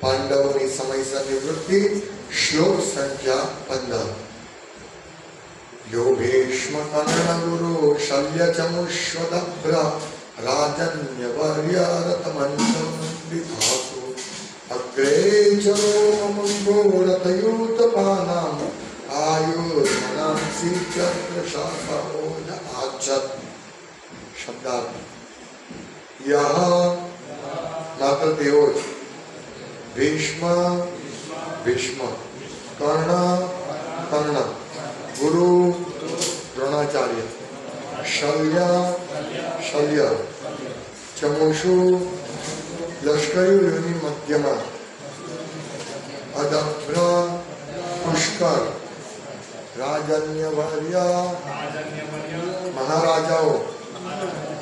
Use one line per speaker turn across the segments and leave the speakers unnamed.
પાંડવોની સમયસર નિવૃત્તિ શ્લોક સંખ્યા પંદર યો ભીષ્મ કર્ણ ગુરુ શલ્ય ચમુષ્વદભ્ર રાજન્ય વર્યરતમંડિધાસુ અગ્રે ચરો મંગોરતયુતપાનામ આયુર્મનાંસી ચત્રશાસોજ આચત શબ્દાર્થ યહ માત્ર તેઓ જ ભીષ્મ ભીષ્મ, કર્ણ કર્ણ, ગુરુ, દ્રોણાચાર્ય, શલ્ય શલ્ય, ચમુષુ લશ્કરીઓની મધ્યમાં, અદભ્ર, પુષ્કર રાજન્ય વર્ય મહારાજાઓ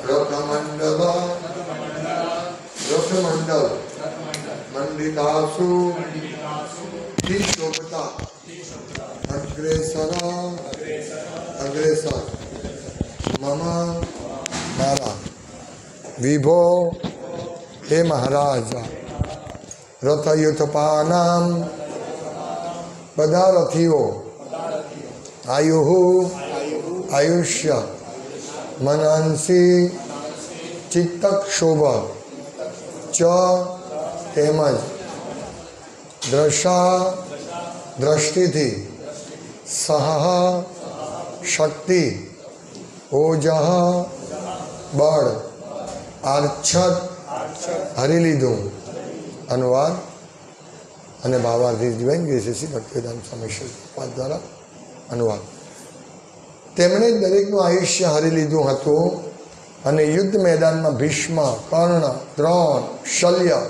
રથમંડળ રથમંડલ पंडितासु शोभता अग्रेसरा अग्रेसर मम माला विभो हे महाराज। रथयुतपानाम पदारथियो आयु आयुष्य। मनांसी चित्तक्षोभ। च તેમજ દ્રશા દ્રષ્ટિથી સહ શક્તિ ઓજહ બળ આર્છત હરી લીધું. અનુવાદ અને ભાવાર્થી જીવન શ્રી ભક્તિદાન સ્વામી દ્વારા અનુવાદ. તેમણે દરેકનું આયુષ્ય હરી લીધું હતું અને યુદ્ધ મેદાનમાં ભીષ્મ, કર્ણ, દ્રોણ, શલ્ય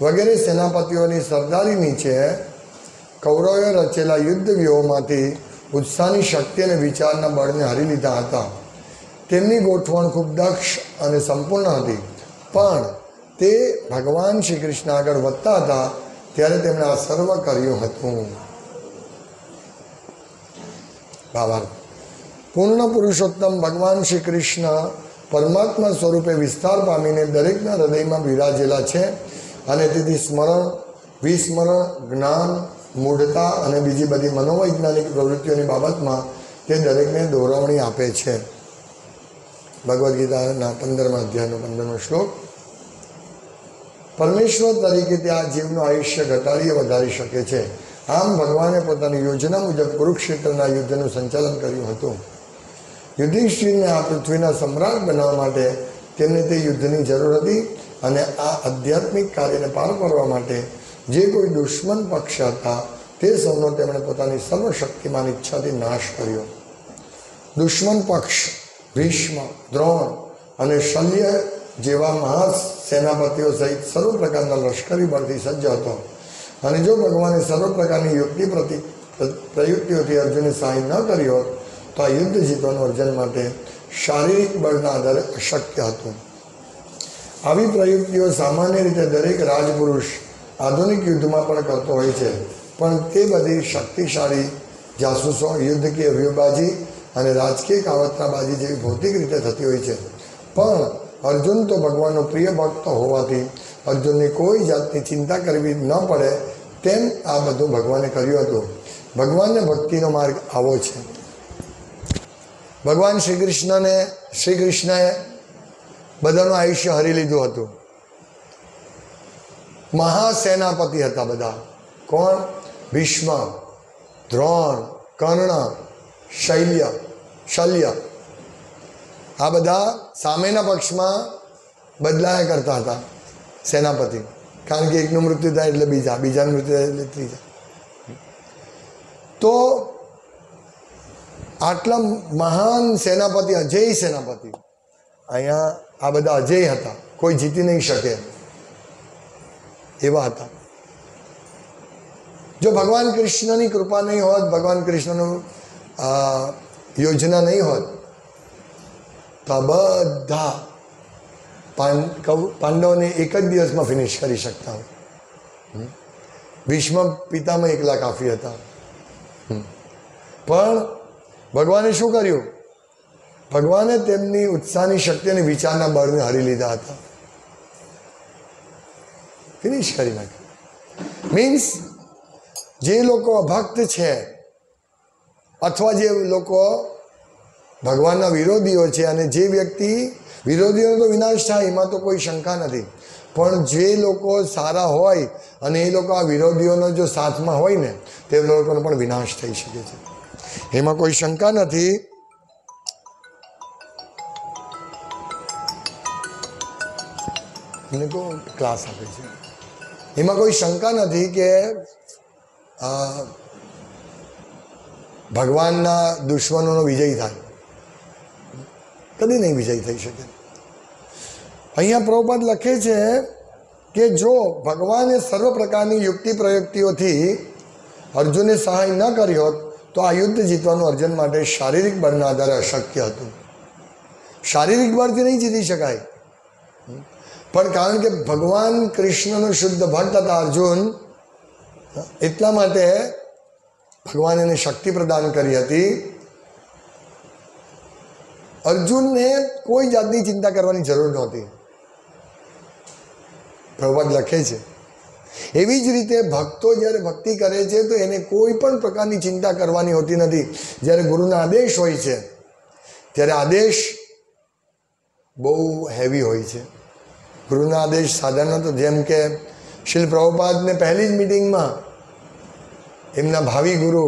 વગેરે સેનાપતિઓની સરદારી નીચે કૌરવે રચેલા યુદ્ધ વ્યૂહમાંથી ઉત્સાહની શક્તિ અને વિચારના બળને હરી લીધા હતા. તેમની ગોઠવણ ખૂબ દક્ષ અને સંપૂર્ણ હતી. પણ તે ભગવાન શ્રી કૃષ્ણ આગળ વધતા હતા ત્યારે તેમણે આ સર્વ કર્યું હતું. ભાવાર્થ પૂર્ણ પુરુષોત્તમ ભગવાન શ્રી કૃષ્ણ પરમાત્મા સ્વરૂપે વિસ્તાર પામીને દરેકના હૃદયમાં બિરાજેલા છે. અને તેથી સ્મરણ, વિસ્મરણ, જ્ઞાન, મૂઢતા અને બીજી બધી મનોવૈજ્ઞાનિક પ્રવૃત્તિઓની બાબતમાં તે દરેકને દોરવણી આપે છે. ભગવદ્ ગીતાના પંદરમા અધ્યાયનો પંદરમો શ્લોક. પરમેશ્વર તરીકે તે આ જીવનું આયુષ્ય ઘટાડીએ વધારી શકે છે. આમ ભગવાને પોતાની યોજના મુજબ કુરુક્ષેત્રના યુદ્ધનું સંચાલન કર્યું હતું. યુધિષ્ઠિરને આ પૃથ્વીના સમ્રાટ બનાવવા માટે તેમને તે યુદ્ધની જરૂર હતી અને આ આધ્યાત્મિક કાર્યને પાર પાડવા માટે જે કોઈ દુશ્મન પક્ષ હતા, તે સૌનો તેમણે પોતાની સર્વશક્તિમાન ઈચ્છાથી નાશ કર્યો. દુશ્મન પક્ષ, ભીષ્મ, દ્રોણ અને શલ્ય જેવા મહા સેનાપતિઓ સહિત સર્વ પ્રકારના લશ્કરી બળથી સજ્જ હતો. અને જો ભગવાને સર્વ પ્રકારની યુક્તિ પ્રતિ, પ્રયુક્તિઓથી અર્જુને સહાય ન કરી હોત, તો આ યુદ્ધ જીતવાનું અર્જન માટે શારીરિક બળના આધારે અશક્ય હતું. આવી પ્રયુક્તિઓ સામાન્ય રીતે દરેક રાજપુરુષ આધુનિક યુદ્ધમાં પણ કરતો હોય છે, પણ તે બધી શક્તિશાળી જાસૂસો, યુદ્ધકીય વ્યૂહબાજી અને રાજકીય કાવતરાબાજી જેવી ભૌતિક રીતે થતી હોય છે. પણ અર્જુન તો ભગવાનનો પ્રિય ભક્ત હોવાથી અર્જુનની કોઈ જાતની ચિંતા કરવી ન પડે તેમ આ બધું ભગવાને કર્યું હતું. ભગવાનને ભક્તિનો માર્ગ આવો છે. ભગવાન શ્રી કૃષ્ણને શ્રી કૃષ્ણએ બધાનું આયુષ્ય હરી લીધું હતું. મહાસેનાપતિ હતા બધા. કોણ? ભીષ્મ, દ્રોણ, કર્ણ, શૈલ્ય, શલ્ય. આ બધા સામેના પક્ષમાં બદલાયા કરતા હતા સેનાપતિ. કારણ કે એકનું મૃત્યુ થાય એટલે બીજા, બીજાનું મૃત્યુ થાય એટલે ત્રીજા. તો આટલા મહાન સેનાપતિ, અજય સેનાપતિ. અહીંયા આ બધા અજય હતા. કોઈ જીતી નહીં શકે. એવા હતા. જો ભગવાન કૃષ્ણની કૃપા નહીં હોત, ભગવાન કૃષ્ણનું યોજના નહીં હોત, તો આ બધા પાંડવને એક જ દિવસમાં ફિનિશ કરી શકતા હોય. ભીષ્મ પિતામાં એકલા કાફી હતા. પણ ભગવાને શું કર્યું? ભગવાને તેમની ઉત્સાહની શક્તિ અને વિચારના બળને હરી લીધા હતા. ફિનિશ કરી નાખ્યું મીન્સ જે લોકો અભક્ત છે અથવા જે લોકો ભગવાનના વિરોધીઓ છે અને જે વ્યક્તિ વિરોધીઓનો તો વિનાશ થાય, એમાં તો કોઈ શંકા નથી. પણ જે લોકો સારા હોય અને એ લોકો આ વિરોધીઓનો જો સાથમાં હોય ને, તે લોકોનો પણ વિનાશ થઈ શકે છે. એમાં કોઈ શંકા નથી. તો ક્લાસ આપે છે. એમાં કોઈ શંકા નથી કે ભગવાનના દુશ્મનોનો વિજય થાય. કદી નહીં વિજય થઈ શકે. અહીંયા પ્રભુપાદ લખે છે કે જો ભગવાને સર્વ પ્રકારની યુક્તિ પ્રયુક્તિઓથી અર્જુને સહાય ન કરી હોત તો આ યુદ્ધ જીતવાનું અર્જુન માટે શારીરિક બળના આધારે અશક્ય હતું. શારીરિક બળથી નહીં જીતી શકાય. પણ કારણ કે ભગવાન કૃષ્ણનો શુદ્ધ ભક્ત હતા અર્જુન, એટલા માટે ભગવાન એને શક્તિ પ્રદાન કરી હતી. અર્જુનને કોઈ જાતની ચિંતા કરવાની જરૂર નહોતી. પ્રભુપાદ લખે છે એવી જ રીતે ભક્તો જ્યારે ભક્તિ કરે છે, તો એને કોઈ પણ પ્રકારની ચિંતા કરવાની હોતી નથી. જ્યારે ગુરુના આદેશ હોય છે, ત્યારે આદેશ બહુ હેવી હોય છે. ગુરુના આદેશ સાધારણ તો જેમ કે શિલ પ્રભુપાદને પહેલી જ મિટિંગમાં એમના ભાવિ ગુરુ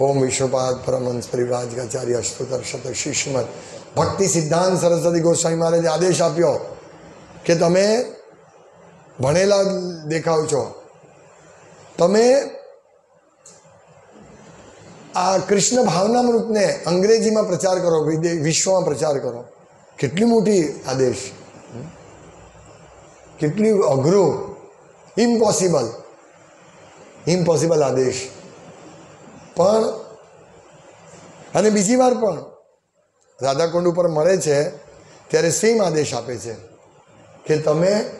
ઓમ વિષ્ણુપાદ પરમહંસ પરિવ્રાજકાચાર્ય અષ્ટોત્તર શત શિષ્મત ભક્તિ સિદ્ધાંત સરસ્વતી ગોસ્વામી મહારાજે આદેશ આપ્યો કે તમે ભણેલા દેખાવ છો. તમે આ કૃષ્ણ ભાવનામૃતને અંગ્રેજીમાં પ્રચાર કરો વિશ્વમાં પ્રચાર કરો. કેટલી મોટી આદેશ? કેટલી અઘરું ઇમ્પોસિબલ ઇમ્પોસિબલ આદેશ. પણ, અને બીજી વાર પણ, રાધાકુંડ ઉપર મળે છે, ત્યારે સેમ આદેશ આપે છે કે તમે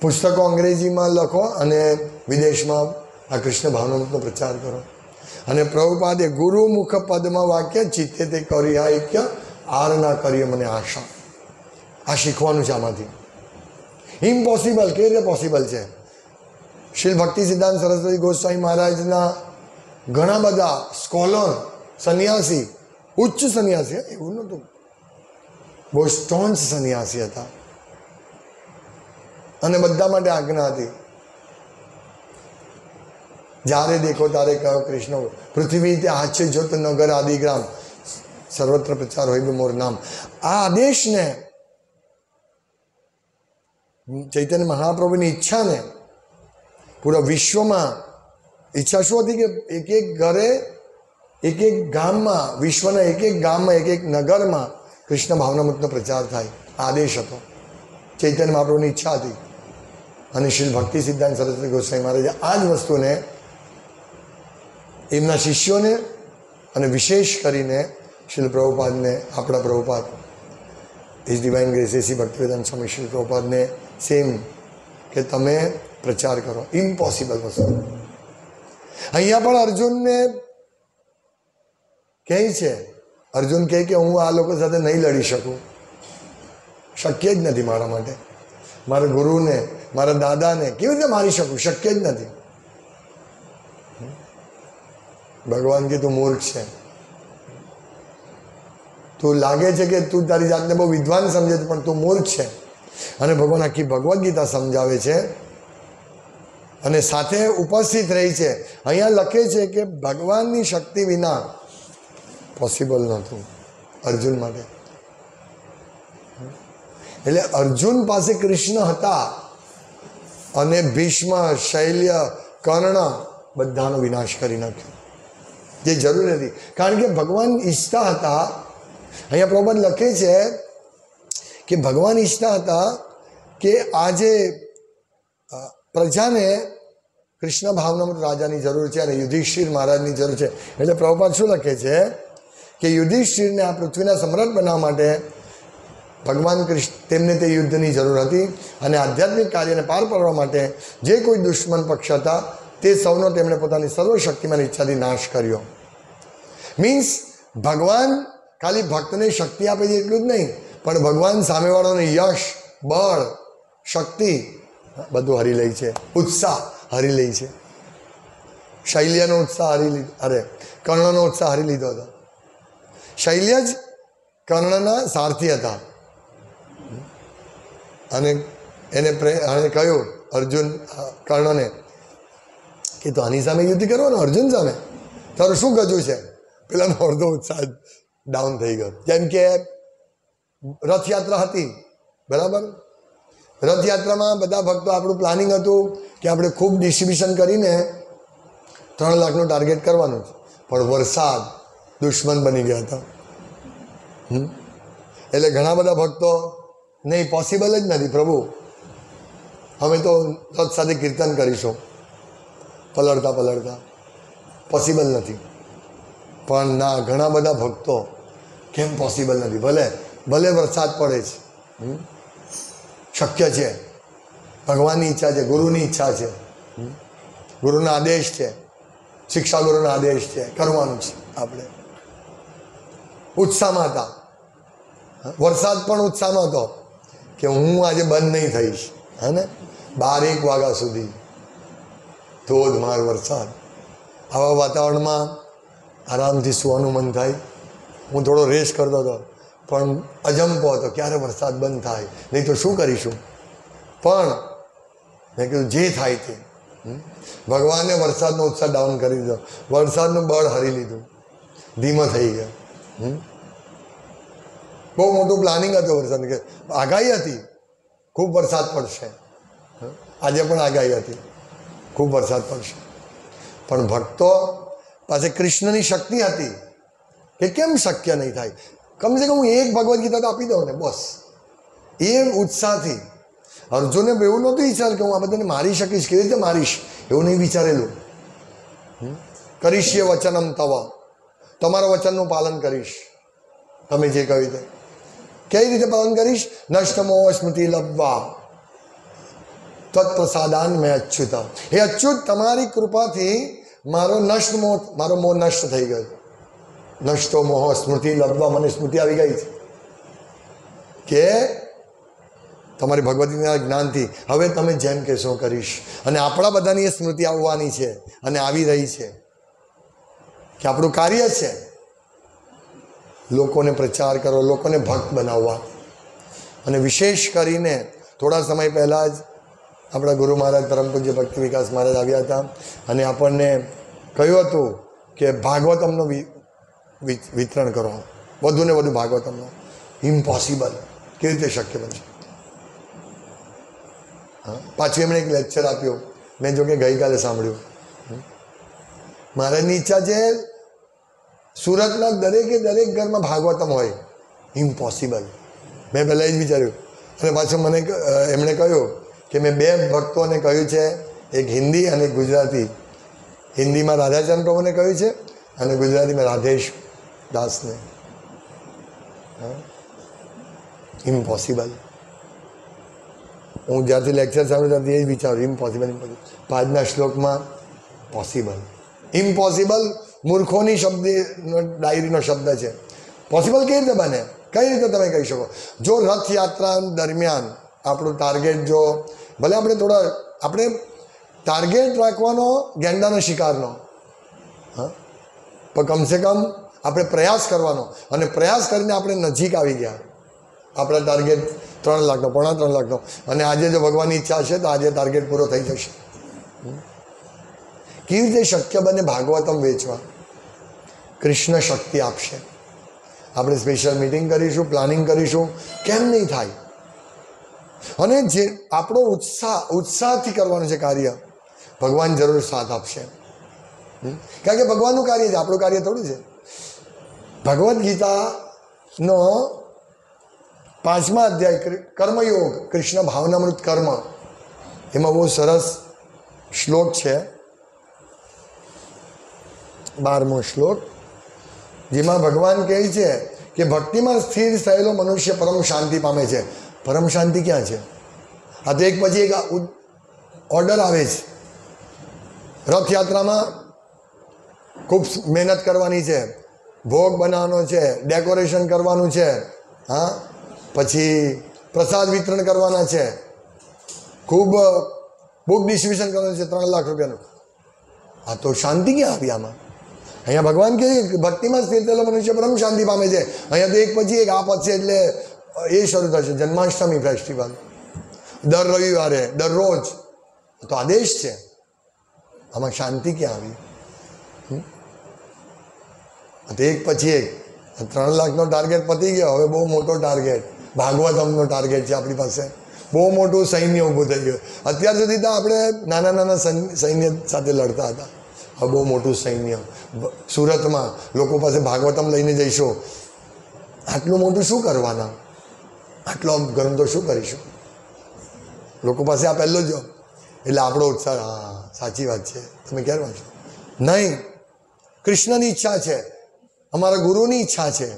પુસ્તકો અંગ્રેજીમાં લખો અને વિદેશમાં આ કૃષ્ણ ભાવનામૃતનો પ્રચાર કરો. અને પ્રભુપાદે ગુરુ મુખ પદમાં વાક્ય ચિત્તે તે કરી આ આર ના કરીએ મને આશા. આ શીખવાનું છે આમાંથી. ઇમ્પોસિબલ કેવી રીતે પોસિબલ છે? શીલ ભક્તિ સિદ્ધાંત સરસ્વતી ગોસ્વામી મહારાજના ઘણા બધા સ્કોલર, સંન્યાસી, ઉચ્ચ સંન્યાસી, એવું નહોતું. બહુ સ્ટોન્સ સંન્યાસી હતા. અને બધા માટે આજ્ઞા હતી. જ્યારે દેખો ત્યારે કહો કૃષ્ણ, પૃથ્વી તે હાચે જોત નગર આદિગ્રામ. સર્વત્ર પ્રચાર હોય મોર નામ. આ આદેશને, ચૈતન્ય મહાપ્રભુની ઈચ્છાને પૂરા વિશ્વમાં ઈચ્છા શું હતી કે એક એક ઘરે, એક એક ગામમાં, વિશ્વના એક એક ગામમાં, એક એક નગરમાં કૃષ્ણ ભાવનામૃતનો પ્રચાર થાય? આદેશ હતો. ચૈતન્ય મહાપ્રભુની ઈચ્છા હતી. અને શ્રી ભક્તિ સિદ્ધાંત સરસ્વતી ગોસાઈ મહારાજે આ જ વસ્તુને એમના શિષ્યોને અને વિશેષ કરીને શિલ પ્રભુપાદને, આપણા Prabhupada his divine grace AC Bhaktivedanta Swami Shrila પ્રભુપાદને same કે તમે પ્રચાર કરો. ઇમ્પોસિબલ વસ્તુ. અહીંયા પણ અર્જુનને કહે છે, અર્જુન કહે કે હું આ લોકો સાથે નહીં લડી શકું. શક્ય જ નથી મારા માટે. મારા ગુરુને મારા દાદાને કેવી રીતે મારી શકું? શક્ય જ નથી. ભગવાન કે તું મૂર્ખ છે. તું લાગે છે કે તું તારી જાતને બહુ વિદ્વાન સમજે પણ તું મૂર્ખ છે. અને ભગવાન આખી ભગવદ્ ગીતા સમજાવે છે. અને સાથે ઉપસ્થિત રહી છે. અહીંયા લખે છે કે ભગવાનની શક્તિ વિના પોસિબલ નહોતું અર્જુન માટે. એટલે અર્જુન પાસે કૃષ્ણ હતા. અને ભીષ્મ, શૈલ્ય, કર્ણ બધાનો વિનાશ કરી નાખ્યો. જે જરૂર નથી. કારણ કે ભગવાન ઈચ્છતા હતા, અહીંયા પ્રબંધ લખે છે કે ભગવાન ઈચ્છતા હતા કે આજે પ્રજાને કૃષ્ણ ભાવનામૃત રાજાની જરૂર છે અને યુધિષ્ઠિર મહારાજની જરૂર છે. એટલે પ્રભુપાદ શું લખે છે? કે યુધિષ્ઠિરને આ પૃથ્વીના સમ્રાટ બનાવવા માટે ભગવાન કૃષ્ણ, તેમને તે યુદ્ધની જરૂર હતી અને આધ્યાત્મિક કાર્યને પાર પાડવા માટે જે કોઈ દુશ્મન પક્ષ હતા, તે સૌનો તેમણે પોતાની સર્વશક્તિમાન ઈચ્છાથી નાશ કર્યો. મીન્સ ભગવાન ખાલી ભક્તને શક્તિ આપે છે એટલું જ નહીં, પણ ભગવાન સામેવાળાને યશ, બળ, શક્તિ, બધું હરી લે છે. ઉત્સાહ હરી લે છે. શૈલ્યનો ઉત્સાહ હરી લીધો. અરે, કર્ણનો ઉત્સાહ હરી લીધો હતો. શૈલ્ય જ કર્ણના સારથી હતા. અને એને અને કહ્યું અર્જુન કર્ણને કે તો આની સામે યુદ્ધ કરવાનો અર્જુન સામે. તારું શું ગજું છે? પેલાનો અડધો ઉત્સાહ ડાઉન થઈ ગયો. જેમ કે રથયાત્રા હતી, બરાબર? રથયાત્રામાં બધા ભક્તો, આપણું પ્લાનિંગ હતું કે આપણે ખૂબ ડિસ્ટ્રીબ્યુશન કરીને ત્રણ લાખનું ટાર્ગેટ કરવાનું છે. પણ વરસાદ દુશ્મન બની ગયા હતા? એટલે ઘણા બધા ભક્તો નહીં પોસિબલ જ નથી, પ્રભુ. અમે તો તત સાથે કીર્તન કરીશું. પલળતા પલળતા. પોસિબલ નથી. પણ ના, ઘણા બધા ભક્તો કેમ પોસિબલ નથી? ભલે ભલે વરસાદ પડે છે? શક્ય છે. ભગવાનની ઈચ્છા છે, ગુરુની ઈચ્છા છે ગુરુના આદેશ છે. શિક્ષા ગુરુના આદેશ છે. કરવાનું છે આપણે. ઉત્સાહમાં હતા. વરસાદ પણ ઉત્સાહમાં હતો. કે હું આજે બંધ નહીં થઈશ હા ને બાર એક વાગ્યા સુધી ધોધમાર વરસાદ. આવા વાતાવરણમાં આરામથી સુવાનું મન થાય. હું થોડો રેસ કરતો હતો, પણ અજંપો હતો, ક્યારે વરસાદ બંધ થાય? નહીં તો શું કરીશું? પણ મેં કીધું, જે થાય તે? ભગવાને વરસાદનો ઉત્સાહ ડાઉન કરી દીધો. વરસાદનું બળ હરી લીધું. ધીમો થઈ ગયો. હમ? બહુ મોટું પ્લાનિંગ હતું વરસાદ કે આગાહી હતી. ખૂબ વરસાદ પડશે? આજે પણ આગાહી હતી. ખૂબ વરસાદ પડશે. પણ ભક્તો પાસે કૃષ્ણની શક્તિ હતી કે કેમ શક્ય નહીં થાય? કમસે કમ હું એક ભગવદ્ ગીતા તો આપી દઉં ને, બસ. એ ઉત્સાહથી. અર્જુને એવું નહોતું વિચાર કે હું આ બધાને મારી શકીશ, કેવી રીતે મારીશ? એવું નહીં વિચારેલું. કરીશ એ વચનમ તવ. તમારા વચનનું પાલન કરીશ. તમે જે કહ્યું તે. કઈ રીતે પાલન કરીશ? નષ્ટમો સ્મૃતિ લબ્વા તત્પ્રસાદાન મેં અચ્યુત. હે અચ્યુત, તમારી કૃપાથી મારો નષ્ટ મોહ મારો મોહ નષ્ટ થઈ ગયો. નષ્ટો મોહ, સ્મૃતિ લબ્વા મને સ્મૃતિ આવી ગઈ છે. કે તમારી ભગવતીના જ્ઞાનથી હવે તમે જેમ કહેશો કરીશ. અને આપણા બધાની એ સ્મૃતિ આવવાની છે અને આવી રહી છે. કે આપણું કાર્ય છે. લોકોને પ્રચાર કરો, લોકોને ભક્ત બનાવવા. અને વિશેષ કરીને થોડા સમય પહેલાં જ આપણા ગુરુ મહારાજ પરમ ભક્તિ વિકાસ મહારાજ આવ્યા હતા અને આપણને કહ્યું હતું કે ભાગવતમનું વિતરણ કરો. વધુ ને વધુ ભાગવતમનું. ઇમ્પોસિબલ કેવી રીતે શક્ય બનશે? પાછું એમણે એક લેક્ચર આપ્યો. મેં જોકે ગઈકાલે સાંભળ્યું. મહારાજની ઈચ્છા છે સુરતના દરેકે દરેક ઘરમાં ભાગવતમ હોય. ઇમ્પોસિબલ મેં પહેલાં એ જ વિચાર્યું. અને પાછું મને એમણે કહ્યું કે મેં બે ભક્તોને કહ્યું છે, એક હિન્દી અને ગુજરાતી. હિન્દીમાં રાધાચંદ પ્રભુને કહ્યું છે અને ગુજરાતીમાં રાધેશ દાસને. ઇમ્પોસિબલ હું જ્યારથી લેક્ચર સાંભળું ત્યારથી એ જ વિચારું. ઇમ્પોસિબલ ઇમ્પોસિબલ પાંચના શ્લોકમાં પોસિબલ ઇમ્પોસિબલ મૂર્ખોની શબ્દ ડાયરીનો શબ્દ છે. પોસિબલ કેવી રીતે બને? કઈ રીતે તમે કહી શકો? જો રથયાત્રા દરમિયાન આપણું ટાર્ગેટ જો, ભલે આપણે થોડા, આપણે ટાર્ગેટ રાખવાનો ગેંડાનો શિકારનો. હા? પણ કમસે કમ આપણે પ્રયાસ કરવાનો. અને પ્રયાસ કરીને આપણે નજીક આવી ગયા. આપણા ટાર્ગેટ ત્રણ લાખનો, પોણા ત્રણ લાખનો. અને આજે જો ભગવાનની ઈચ્છા હશે તો આજે ટાર્ગેટ પૂરો થઈ જશે. કેવી રીતે શક્ય બને ભાગવતમ વેચવા? કૃષ્ણ શક્તિ આપશે. આપણે સ્પેશિયલ મિટિંગ કરીશું પ્લાનિંગ કરીશું. કેમ નહીં થાય? અને જે આપણો ઉત્સાહ, ઉત્સાહથી કરવાનું છે કાર્ય, ભગવાન જરૂર સાથ આપશે. કારણ કે ભગવાનનું કાર્ય છે, આપણું કાર્ય થોડું છે. ભગવદ્ ગીતાનો પાંચમા અધ્યાય કર્મયોગ, કૃષ્ણ ભાવનામૃત કર્મ, એમાં બહુ સરસ શ્લોક છે. બારમો શ્લોક. જેમાં ભગવાન કહે છે કે ભક્તિમાં સ્થિર થયેલો મનુષ્ય પરમ શાંતિ પામે છે. પરમ શાંતિ ક્યાં છે? આ તો એક પછી એક ઓર્ડર આવે છે. રથયાત્રામાં ખૂબ મહેનત કરવાની છે. ભોગ બનાવવાનો છે ડેકોરેશન કરવાનું છે, હા? પછી પ્રસાદ વિતરણ કરવાના છે. ખૂબ, બુક ડિસ્ટ્રીબ્યુશન કરવાનું છે, ત્રણ લાખ રૂપિયાનું. આ તો શાંતિ ક્યાં આવી આમાં? અહીંયા ભગવાન કે ભક્તિમાં સ્થિર થયેલો મનુષ્ય પરમ શાંતિ પામે છે. અહીંયા તો એક પછી એક આ પછી એટલે એ શરૂ થશે. જન્માષ્ટમી ફેસ્ટિવલ દર રવિવારે દરરોજ તો આદેશ છે. આમાં શાંતિ ક્યાં આવી? તો એક પછી એક. ત્રણ લાખનો ટાર્ગેટ પતી ગયો. હવે બહુ મોટો ટાર્ગેટ ભાગવતમનો ટાર્ગેટ છે આપણી પાસે. બહુ મોટું સૈન્ય ઊભું થઈ ગયું. અત્યાર સુધી તો આપણે નાના નાના સૈન્ય સાથે લડતા હતા. હવે બહુ મોટું સૈન્ય. સુરતમાં લોકો પાસે ભાગવતમ લઈને જઈશો. આટલું મોટું શું કરવાના? આટલો ગ્રંથો શું કરીશું? લોકો પાસે આ પહેલો જ એટલે આપણો ઉત્સાહ, હા, સાચી વાત છે. તમે ક્યારે વાંચો? નહીં. કૃષ્ણની ઈચ્છા છે. અમારા ગુરુની ઈચ્છા છે.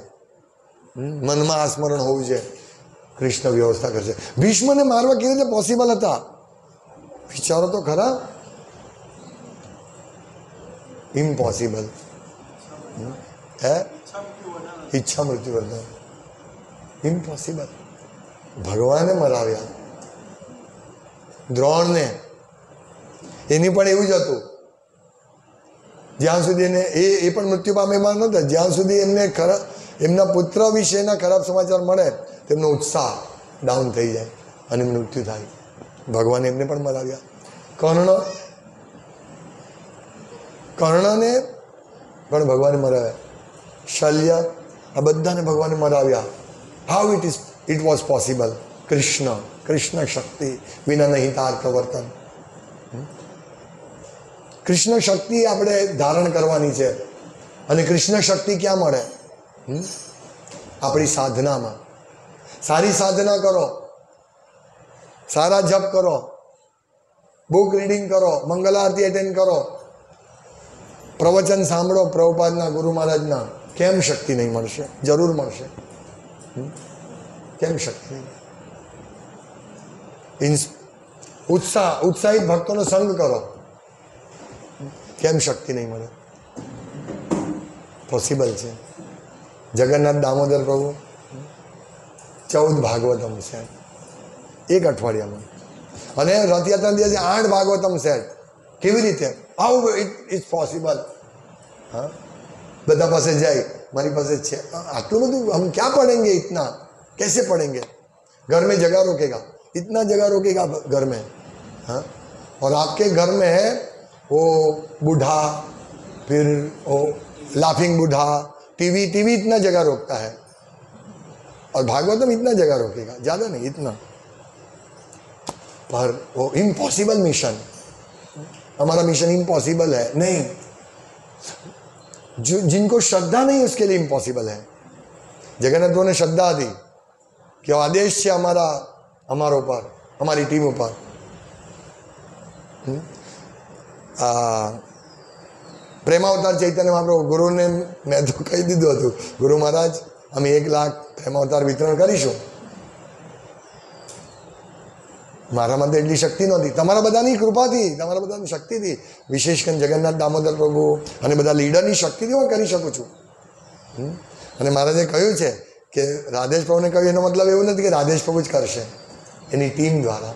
મનમાં આ સ્મરણ હોવું છે. કૃષ્ણ વ્યવસ્થા કરશે. ભીષ્મને મારવા કેવી રીતે પોસિબલ હતા? વિચારો તો ખરા. ઇમ્પોસિબલ હે ઈચ્છા મૃત્યુ વર્ધન ઇમ્પોસિબલ ભગવાને મરાવ્યા. દ્રોણને. એની પણ એવું જ હતું. જ્યાં સુધી એને એ એ પણ મૃત્યુ પામેમાં નહોતા જ્યાં સુધી એમને ખરા, એમના પુત્ર વિશેના ખરાબ સમાચાર મળે, તેમનો ઉત્સાહ ડાઉન થઈ જાય અને મૃત્યુ થાય. ભગવાને એમને પણ મરાવ્યા. કર્ણ કર્ણને પણ ભગવાને મરાવ્યા શલ્ય, આ બધાને ભગવાને મરાવ્યા. How it is it was possible Krishna Krishna શક્તિ વિના નહીં તાર પ્રવર્તન. કૃષ્ણ શક્તિ આપણે ધારણ કરવાની છે. અને કૃષ્ણ શક્તિ ક્યાં મળે? આપણી સાધનામાં. સારી સાધના કરો. સારા જપ કરો. બુક રીડિંગ કરો. મંગલ આરતી એટેન્ડ કરો. પ્રવચન સાંભળો પ્રભુપાદના ગુરુ મહારાજના. કેમ શક્તિ નહીં મળશે? જરૂર મળશે? કેમ શક્તિ નહીં? ઉત્સાહ, ઉત્સાહિત ભક્તોનો સંગ કરો. કેમ શક્તિ નહીં મળે? પોસિબલ છે. જગન્નાથ દામોદર પ્રભુ, ચૌદ ભાગવતમ સેટ. એક અઠવાડિયામાં. અને રથયાત્રા દિવસે આઠ ભાગવતમ સેટ. કેવી રીતે? How it is possible? હા બધા પાસે જાય મારી પાસે છે આટલું બધું હમ ક્યાં कैसे पढ़ेंगे? घर में जगह रोकेगा। इतना जगह रोकेगा घर में हाँ? और आपके घर में है, वो बूढ़ा, फिर वो लाफिंग बूढ़ा, टीवी टीवी इतना जगह रोकता है। और भागवत में इतना जगह रोकेगा, ज़्यादा नहीं, इतना। पर वो इम्पॉसिबल मिशन हमारा मिशन इम्पॉसिबल है नहीं जो जिनको श्रद्धा नहीं उसके लिए इम्पॉसिबल है जगन्नाथ ने श्रद्धा दी कि आदेश છે અમારા અમારા ઉપર અમારી ટીમ ઉપર હમ? આ પ્રેમાવતાર ચૈતન્ય મહાપ્રભુ ગુરુને મેં તો કહી દીધું હતું ગુરુ મહારાજ અમે એક લાખ પ્રેમાવતાર વિતરણ કરીશું મારામાં તો એટલી શક્તિ નહોતી. તમારા બધાની કૃપાથી, તમારા બધાની શક્તિથી વિશેષ કરીને જગન્નાથ, દામોદર પ્રભુ અને બધા લીડરની શક્તિથી હું કરી શકું છું. અને મહારાજે કહ્યું છે કે રાધેશ પ્રભુને કહ્યું, એનો મતલબ એવું નથી કે રાધેશ પ્રભુ જ કરશે. એની ટીમ દ્વારા.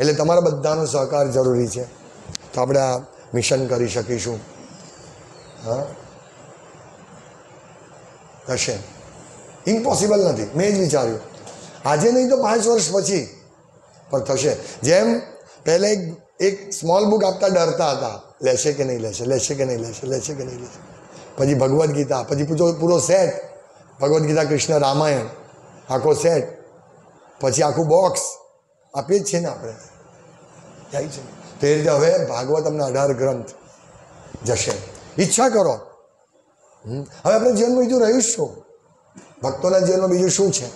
એટલે તમારા બધાનો સહકાર જરૂરી છે. તો આપણે આ મિશન કરી શકીશું. હા? થશે. ઇમ્પોસિબલ નથી. મેં જ વિચાર્યું. આજે નહીં તો પાંચ વર્ષ પછી પણ થશે. જેમ પહેલે એક સ્મોલ બુક આપતા ડરતા હતા, લેશે કે નહીં લેશે લેશે કે નહીં લેશે લેશે કે નહીં લેશે. પછી ભગવદ્ ગીતા, પછી પૂરો પૂરો સેટ. ભગવદ્ ગીતા, કૃષ્ણ રામાયણ, આખો સેટ. પછી આખું બોક્સ આપીએ જ છે ને આપણે. જાય છે. તો એ રીતે હવે ભાગવત અમને અઢાર ગ્રંથ જશે. ઈચ્છા કરો. હવે આપણે જીવનમાં બીજું રહ્યું શું? ભક્તોના જીવનમાં બીજું શું છે?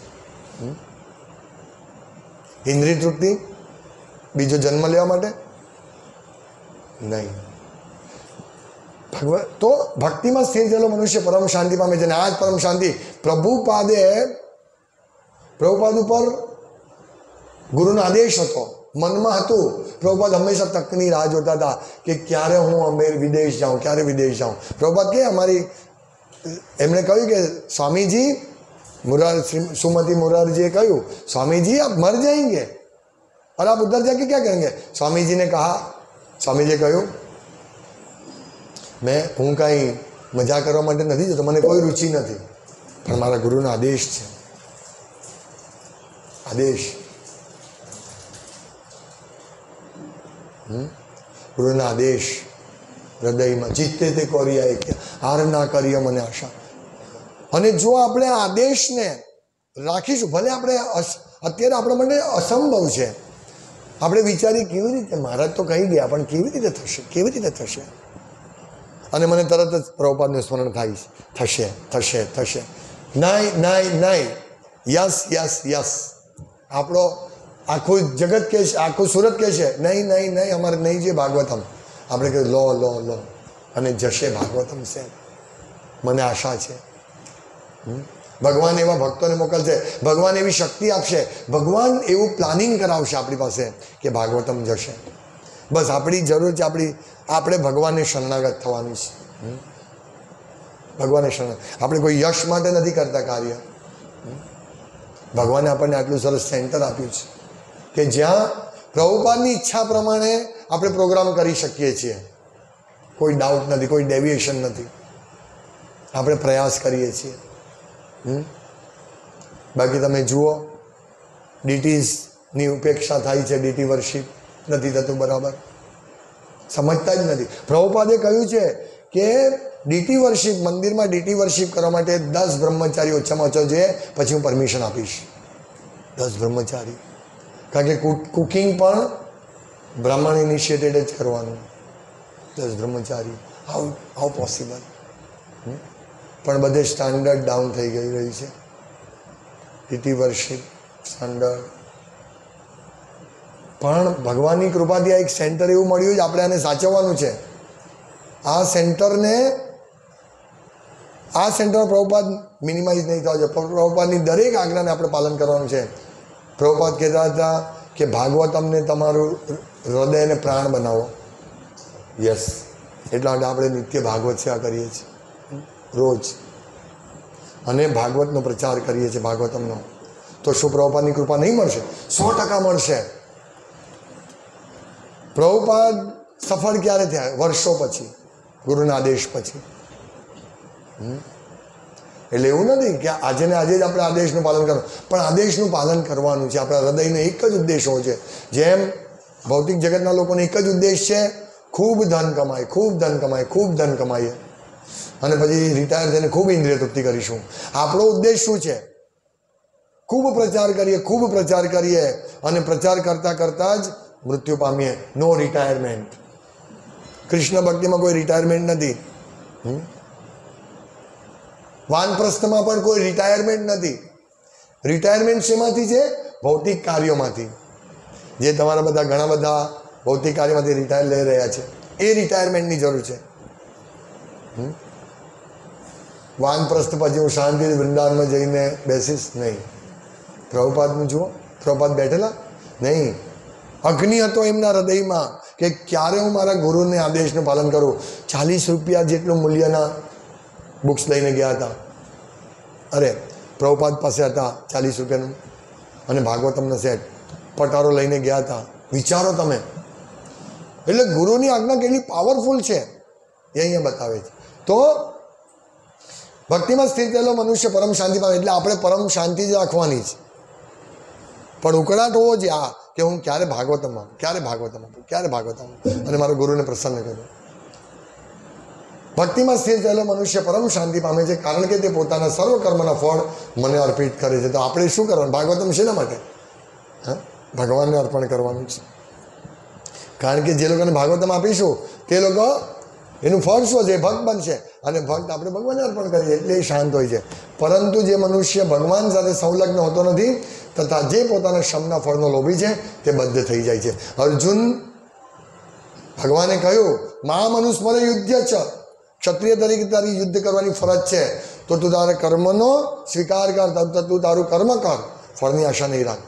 હમ? ઇન્દ્રિય તૃપ્તિ, બીજો જન્મ લેવા માટે? નહીં. ભગવાન, તો ભક્તિમાં સ્થિર થયેલો મનુષ્ય પરમ શાંતિ પામે છે અને આ જ પરમ શાંતિ પ્રભુપાદે, પ્રભુપાદ ઉપર ગુરુનો આદેશ હતો. મનમાં હતું, પ્રભુપાદ હંમેશા તકની રાહ જોતા હતા કે ક્યારે હું અમેર વિદેશ જાઉં, ક્યારે વિદેશ જાઉં. પ્રભુપાદ કે અમારી, એમણે કહ્યું કે સ્વામીજી मुरार सुमती मुरार जी कहू स्वामी जी आप मर जाएँगे। और आप उधर जाके क्या कहेंगे स्वामी जी ने कहा स्वामी जी कहू, मैं हूँ कहीं मज़ाक करवा माटे नहीं तो मैंने कोई रुचि नहीं पर मारा गुरु ना आदेश है आदेश। हम्म? गुरु ना आदेश। हृदय में जीते थे कौरिया हार ना करिए मैंने आशा। અને જો આપણે આદેશને રાખીશું, ભલે આપણે અત્યારે આપણા માટે અસંભવ છે. આપણે વિચારીએ કેવી રીતે, મહારાજ તો કહી ગયા, પણ કેવી રીતે થશે, કેવી રીતે થશે? અને મને તરત જ પ્રભુપાદનું સ્મરણ થાય થશે થશે થશે. નાય નાય નાય. Yes yes yes. આપણો આખું જગત કહે છે, આખું સુરત કહે છે નહીં નહીં નહીં અમારે નહીં જે ભાગવતમ. આપણે કહ્યું, લો લો લો. અને જશે ભાગવતમ છે મને આશા છે? ભગવાન એવા ભક્તોને મોકલશે. ભગવાન એવી શક્તિ આપશે. ભગવાન એવું પ્લાનિંગ કરાવશે આપણી પાસે કે ભાગવતમ જશે. બસ આપણી જરૂર છે આપણી, આપણે ભગવાનને શરણાગત થવાની છે? ભગવાનને શરણ, આપણે કોઈ યશ માટે નથી કરતા કાર્ય. ભગવાને આપણને આટલું સરસ સેન્ટર આપ્યું છે કે જ્યાં પ્રભુપાદની ઈચ્છા પ્રમાણે આપણે પ્રોગ્રામ કરી શકીએ છીએ. કોઈ ડાઉટ નથી, કોઈ ડેવિએશન નથી. આપણે પ્રયાસ કરીએ છીએ? બાકી તમે જુઓ ડીટીઝની ઉપેક્ષા થાય છે ડીટી વર્શિપ નથી થતું, બરાબર? સમજતા જ નથી. પ્રભુપાદે કહ્યું છે કે ડીટી વર્શિપ મંદિરમાં ડીટી વર્શિપ કરવા માટે દસ બ્રહ્મચારી ઓછામાં ઓછો છે, પછી હું પરમિશન આપીશ. દસ બ્રહ્મચારી. કારણ કે કુકિંગ પણ બ્રાહ્મણ ઇનિશિએટેડ જ કરવાનું. દસ બ્રહ્મચારી. હાઉ હાઉ પોસિબલ પણ બધે સ્ટાન્ડર્ડ ડાઉન થઈ ગઈ રહી છે. ડીટી વર્શિપ સ્ટાન્ડર્ડ પણ ભગવાનની કૃપાથી આ એક સેન્ટર એવું મળ્યું છે આપણે આને સાચવવાનું છે. આ સેન્ટરને આ સેન્ટર પ્રભુપાદ મિનિમાઇઝ નહીં થવા જોઈએ. પ્રભુપાદની દરેક આજ્ઞાને આપણે પાલન કરવાનું છે. પ્રભુપાદ કહેતા હતા કે ભાગવત તમને તમારું હૃદય અને પ્રાણ બનાવો. યસ એટલા માટે આપણે નિત્ય ભાગવત સેવા કરીએ છીએ. રોજ. અને ભાગવતનો પ્રચાર કરીએ છીએ ભાગવતમનો. તો શું પ્રભુપાદની કૃપા નહીં મળશે, સો ટકા મળશે. પ્રભુપાદ સફળ ક્યારે થયા? વર્ષો પછી, ગુરુના આદેશ પછી? એટલે એવું નથી કે આજે ને આજે જ આપણે આદેશનું પાલન કરવું પણ આદેશનું પાલન કરવાનું છે. આપણા હૃદયનો એક જ ઉદ્દેશ હોય છે જેમ ભૌતિક જગતના લોકોનો એક જ ઉદ્દેશ છે, ખૂબ ધન કમાય, ખૂબ ધન કમાય, ખૂબ ધન કમાઈએ. અને પછી રિટાયર થઈને ખૂબ ઇન્દ્રિય તૃપ્તિ કરીશું. આપણો ઉદ્દેશ શું છે? ખૂબ પ્રચાર કરીએ, ખૂબ પ્રચાર કરીએ અને પ્રચાર કરતાં કરતાં જ મૃત્યુ પામીએ. નો રિટાયરમેન્ટ કૃષ્ણ ભક્તિમાં કોઈ રિટાયરમેન્ટ નથી? વાનપ્રસ્થમાં પણ કોઈ રિટાયરમેન્ટ નથી. રિટાયરમેન્ટ શેમાંથી છે? ભૌતિક કાર્યોમાંથી. જે તમારા બધા ઘણા બધા ભૌતિક કાર્યમાંથી રિટાયર લઈ રહ્યા છે. એ રિટાયરમેન્ટની જરૂર છે. હમ? વાનપ્રસ્થ પછી હું શાંતિથી વૃંદાવનમાં જઈને બેસીશ નહીં. પ્રભુપાદનું જુઓ. પ્રભુપાદ બેઠેલા? નહીં. અગ્નિ હતો એમના હૃદયમાં કે ક્યારે હું મારા ગુરુને આદેશનું પાલન કરું? ચાલીસ રૂપિયા જેટલું મૂલ્યના બુક્સ લઈને ગયા હતા. અરે, પ્રભુપાદ પાસે હતા ચાલીસ રૂપિયાનું. અને ભાગવતમનો સેટ. પટારો લઈને ગયા હતા. વિચારો તમે. એટલે ગુરુની આજ્ઞા કેટલી પાવરફુલ છે. એ અહીંયા બતાવે છે. તો ભક્તિમાં સ્થિર થયેલો મનુષ્ય પરમ શાંતિ પામે, એટલે આપણે પરમ શાંતિ જ રાખવાની છે પણ ઉકળાટ હોવો જ આ કે હું ક્યારે ભાગવતમાં ક્યારે ભાગવતમાં ક્યારે ભાગવતમાં અને મારા ગુરુને પ્રસન્ન કર્યો ભક્તિમાં સ્થિર થયેલો મનુષ્ય પરમ શાંતિ પામે છે, કારણ કે તે પોતાના સર્વ કર્મના ફળ મને અર્પિત કરે છે. તો આપણે શું કરવાનું? ભાગવતમ શેના માટે? હા? ભગવાનને અર્પણ કરવાનું છે કારણ કે જે લોકોને ભાગવતમ આપીશું, તે લોકો એનું ફળ શું છે? ભક્ત બનશે. અને ભક્ત આપણે ભગવાનને અર્પણ કરીએ એટલે એ શાંત હોય છે. પરંતુ જે મનુષ્ય ભગવાન સાથે સંલગ્ન હોતો નથી, તથા જે પોતાના શ્રમના ફળનો લોભી છે, તે બદ્ધ થઈ જાય છે. અર્જુન ભગવાને કહ્યું મા મનુસ્મર યુદ્ધ છે ક્ષત્રિય તરીકે તારી યુદ્ધ કરવાની ફરજ છે. તો તું તારા કર્મનો સ્વીકાર કર તો તારું કર્મ કર. ફળની આશા નહીં રાખ?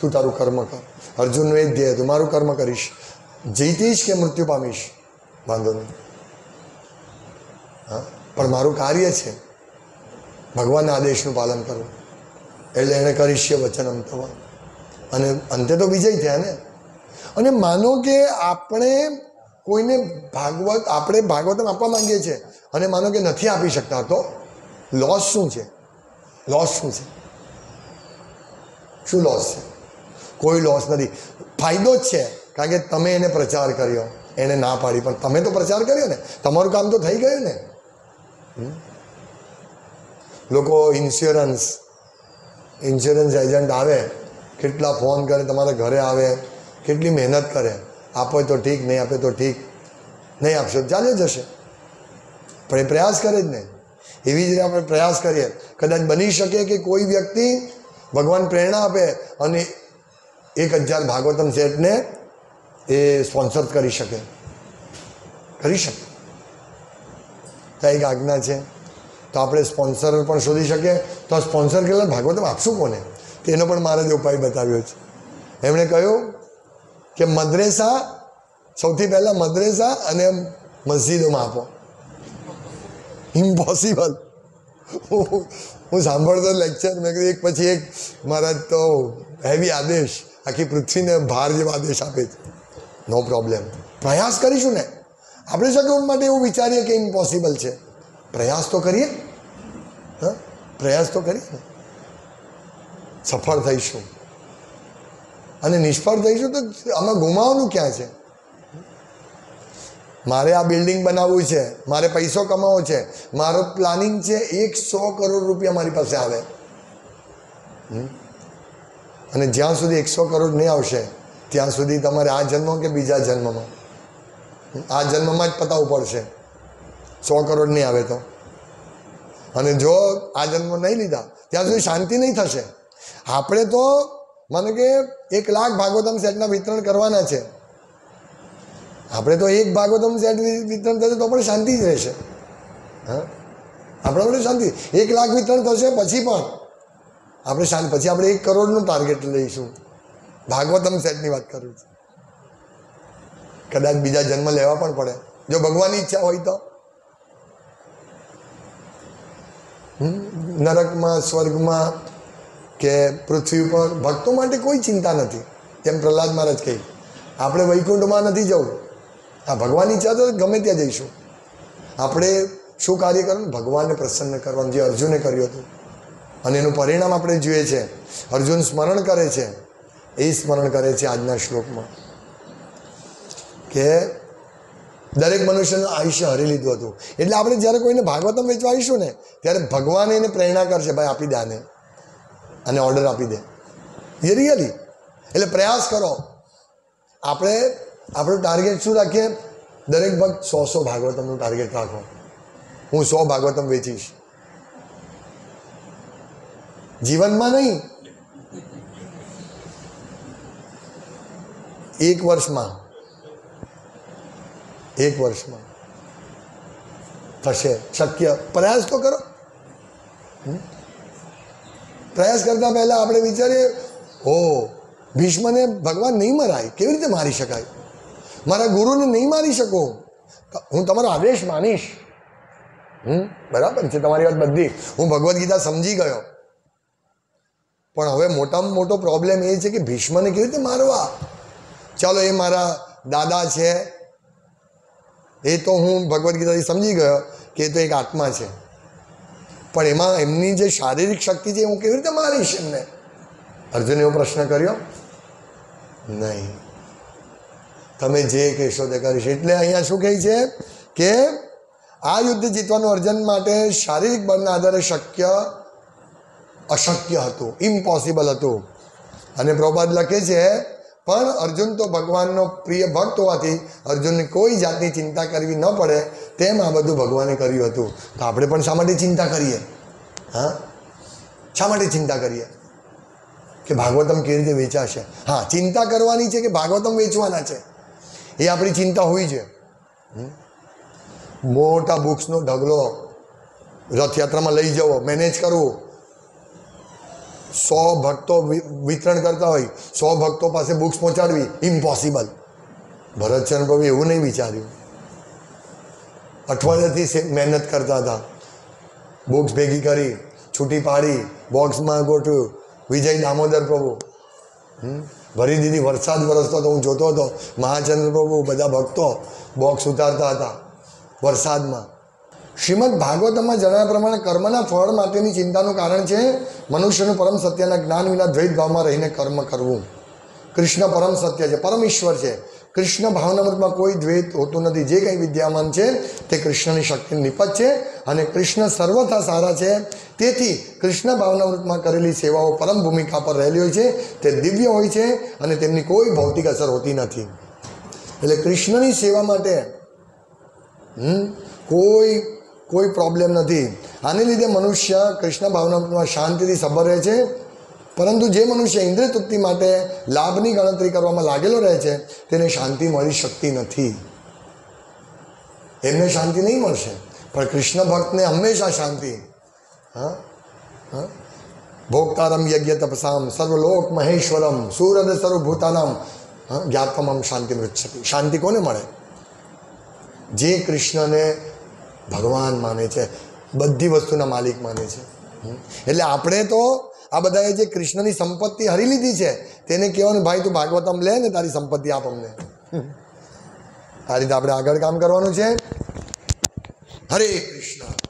તું તારું કર્મ કર. અર્જુનનું એ ધ્યેય, તું મારું કર્મ કરીશ. જીતીશ કે મૃત્યુ પામીશ? વાંધો નહીં. હા? પણ મારું કાર્ય છે ભગવાનના આદેશનું પાલન કરવું. એટલે એણે કરીશ્ય વચન અમતવા અને અંતે તો વિજય થયા ને? અને માનો કે આપણે કોઈને ભાગવત, આપણે ભાગવતમ આપવા માંગીએ છીએ અને માનો કે નથી આપી શકતા, તો લોસ શું છે? લોસ શું છે? શું લોસ છે? કોઈ લોસ નથી. ફાયદો જ છે. કારણ કે તમે એને પ્રચાર કર્યો. એને ના પાડી. પણ તમે તો પ્રચાર કર્યો ને. તમારું કામ તો થઈ ગયું ને? લોકો ઇન્સ્યોરન્સ ઇન્સ્યોરન્સ એજન્ટ આવે, કેટલા ફોન કરે, તમારા ઘરે આવે, કેટલી મહેનત કરે. આપો તો ઠીક, નહીં આપે તો ઠીક. નહીં આપશો ચાલે જશે પણ એ પ્રયાસ કરે જ ને એવી જ રીતે આપણે પ્રયાસ કરીએ. કદાચ બની શકે કે કોઈ વ્યક્તિ ભગવાન પ્રેરણા આપે અને એક હજાર ભાગવતમ સેટને એ સ્પોન્સર કરી શકે. કરી શકે. ત્યાં એક આજ્ઞા છે. તો આપણે સ્પોન્સર પણ શોધી શકીએ. તો આ સ્પોન્સર કેટલા ભાગવતમ આપશું કોને? તેનો પણ મારે જ ઉપાય બતાવ્યો છે. એમણે કહ્યું કે મદ્રેસા સૌથી પહેલાં મદ્રેસા અને મસ્જિદોમાં આપો. ઇમ્પોસિબલ હું સાંભળતો લેક્ચર મેં કીધું, એક પછી એક મારા તો હેવી આદેશ આખી પૃથ્વીને ભાર જેવો આદેશ આપે છે. નો પ્રોબ્લેમ પ્રયાસ કરીશું ને. આપણે શકું માટે એવું વિચારીએ કે ઇમ્પોસિબલ છે. પ્રયાસ તો કરીએ. હા? પ્રયાસ તો કરીએ ને. સફળ થઈશું. અને નિષ્ફળ થઈશું તો આમાં ગુમાવવાનું ક્યાં છે? મારે આ બિલ્ડિંગ બનાવવું છે. મારે પૈસો કમાવો છે. મારો પ્લાનિંગ છે એક સો કરોડ રૂપિયા મારી પાસે આવે? અને જ્યાં સુધી એકસો કરોડ નહીં આવશે ત્યાં સુધી તમારે આ જન્મ કે બીજા જન્મમાં? આ જન્મમાં જ પતાવવું પડશે. સો કરોડ નહીં આવે તો. અને જો આ જન્મ નહીં લીધા, ત્યાં સુધી શાંતિ નહીં થશે. આપણે તો, મને કે એક લાખ ભાગવતમ સેટના વિતરણ કરવાના છે. આપણે તો એક ભાગવતમ સેટ વિતરણ થશે તો પણ શાંતિ જ રહેશે. હા? આપણે આપણે શાંતિ. એક લાખ વિતરણ થશે પછી પણ. આપણે શાંતિ, પછી આપણે એક કરોડનું ટાર્ગેટ લઈશું. ભાગવતમ સેટની વાત કરું છું. કદાચ બીજા જન્મ લેવા પણ પડે. જો ભગવાનની ઈચ્છા હોય તો? નરકમાં, સ્વર્ગમાં કે પૃથ્વી પર ભક્તો માટે કોઈ ચિંતા નથી. તેમ પ્રહલાદ મહારાજ કહી, આપણે વૈકુંઠમાં નથી જવું. આ ભગવાનની ઈચ્છા તો ગમે ત્યાં જઈશું. આપણે શું કાર્ય કરવાનું? ભગવાનને પ્રસન્ન કરવાનું, જે અર્જુને કર્યું હતું. અને એનું પરિણામ આપણે જોઈએ છે. અર્જુન સ્મરણ કરે છે. એ સ્મરણ કરે છે આજના શ્લોકમાં કે દરેક મનુષ્યનું આયુષ્ય હરી લીધું હતું. એટલે આપણે જ્યારે કોઈને ભાગવતમ વેચવા આવીશું ને, ત્યારે ભગવાન એને પ્રેરણા કરશે, ભાઈ, આપી દે આને. અને ઓર્ડર આપી દે. એ રિયલી એટલે પ્રયાસ કરો. આપણે, આપણું ટાર્ગેટ શું રાખીએ? દરેક ભક્ત સો સો ભાગવતમનું ટાર્ગેટ રાખો. હું સો ભાગવતમ વેચીશ. જીવનમાં નહીં એક વર્ષમાં એક વર્ષમાં થશે. શક્ય. પ્રયાસ તો કરો. પ્રયાસ કરતા પહેલા આપણે વિચારીએ ઓ ભીષ્મને ભગવાન નહીં મરાય. કેવી રીતે મારી શકાય? મારા ગુરુને નહીં મારી શકો. હું તમારો આદેશ માનીશ. હમ? બરાબર છે તમારી વાત બધી. હું ભગવદ્ ગીતા સમજી ગયો. પણ હવે મોટામાં મોટો પ્રોબ્લેમ એ છે કે ભીષ્મને કેવી રીતે મારવા? ચાલો એ મારા દાદા છે. એ તો હું ભગવદ્ ગીતાથી સમજી ગયો કે એ તો એક આત્મા છે. પણ એમાં એમની જે શારીરિક શક્તિ છે હું કેવી રીતે મારીશ એમને? અર્જુને એવો પ્રશ્ન કર્યો, નહીં. તમે જે કહેશો તે કરીશ. એટલે અહીંયા શું કહે છે કે આ યુદ્ધ જીતવાનું અર્જુન માટે શારીરિક બળના આધારે શક્ય અશક્ય હતું. ઇમ્પોસિબલ હતું. અને પ્રભાત લખે છે પણ અર્જુન તો ભગવાનનો પ્રિય ભક્ત હોવાથી અર્જુનને કોઈ જાતની ચિંતા કરવી ન પડે તેમ આ બધું ભગવાને કર્યું હતું. તો આપણે પણ શા માટે ચિંતા કરીએ? હા? શા માટે ચિંતા કરીએ? કે ભાગવતમ કેવી રીતે વેચાશે? હા, ચિંતા કરવાની છે કે ભાગવતમ વેચવાના છે? એ આપણી ચિંતા હોય છે? મોટા બુક્સનો ઢગલો રથયાત્રામાં લઈ જવો, મેનેજ કરવું. સો ભક્તો વિતરણ કરતા હોય, સો ભક્તો પાસે બુક્સ પહોંચાડવી ઇમ્પોસિબલ ભરતચંદ્ર પ્રભુ એવું નહીં વિચાર્યું. અઠવાડિયાથી મહેનત કરતા હતા. બુક્સ ભેગી કરી, છૂટી પાડી, બોક્સમાં ગોઠવ્યું. વિજય દામોદર પ્રભુ? ભરી દીધી. વરસાદ વરસતો તો હું જોતો હતો. મહાચંદ્ર પ્રભુ બધા ભક્તો બોક્સ ઉતારતા હતા વરસાદમાં. શ્રીમદ ભાગવતમાં જણાવ્યા પ્રમાણે કર્મના ફળ માટેની ચિંતાનું કારણ છે મનુષ્યનું પરમ સત્યના જ્ઞાન વિના દ્વૈત ભાવમાં રહીને કર્મ કરવું. કૃષ્ણ પરમ સત્ય છે, પરમ ઈશ્વર છે. કૃષ્ણ ભાવનામૃતમાં કોઈ દ્વૈત હોતું નથી. જે કંઈ વિદ્યામાન છે તે કૃષ્ણની શક્તિ નિપજ છે અને કૃષ્ણ સર્વથા સારા છે. તેથી કૃષ્ણ ભાવનામૃતમાં કરેલી સેવાઓ પરમ ભૂમિકા પર રહેલી હોય છે. તે દિવ્ય હોય છે અને તેમની કોઈ ભૌતિક અસર હોતી નથી. એટલે કૃષ્ણની સેવા માટે કોઈ કોઈ પ્રોબ્લેમ નથી. આને લીધે મનુષ્ય કૃષ્ણ ભાવનામાં શાંતિથી સબર રહે છે. પરંતુ જે મનુષ્ય ઇન્દ્રિય તૃપ્તિ માટે લાભની ગણતરી કરવામાં લાગેલો રહે છે, તેને શાંતિ મળી શકતી નથી. એમને શાંતિ નહીં મળશે. પણ કૃષ્ણ ભક્તને હંમેશા શાંતિ. હા? હા? ભોક્તારમ યજ્ઞ તપસામ સર્વલોક મહેશ્વરમ, સૂરદ સર્વભૂતાનામ. હા? જ્ઞાતમમ શાંતિ મૃત શાંતિ કોને મળે? જે કૃષ્ણને ભગવાન માને છે, બધી વસ્તુના માલિક માને છે. એટલે આપણે તો આ બધાએ જે કૃષ્ણની સંપત્તિ હરી લીધી છે, તેને કહેવાનું, ભાઈ, તું ભાગવતમ લે ને તારી સંપત્તિ આપ અમને. આ રીતે આપણે આગળ કામ કરવાનું છે. હરે કૃષ્ણ.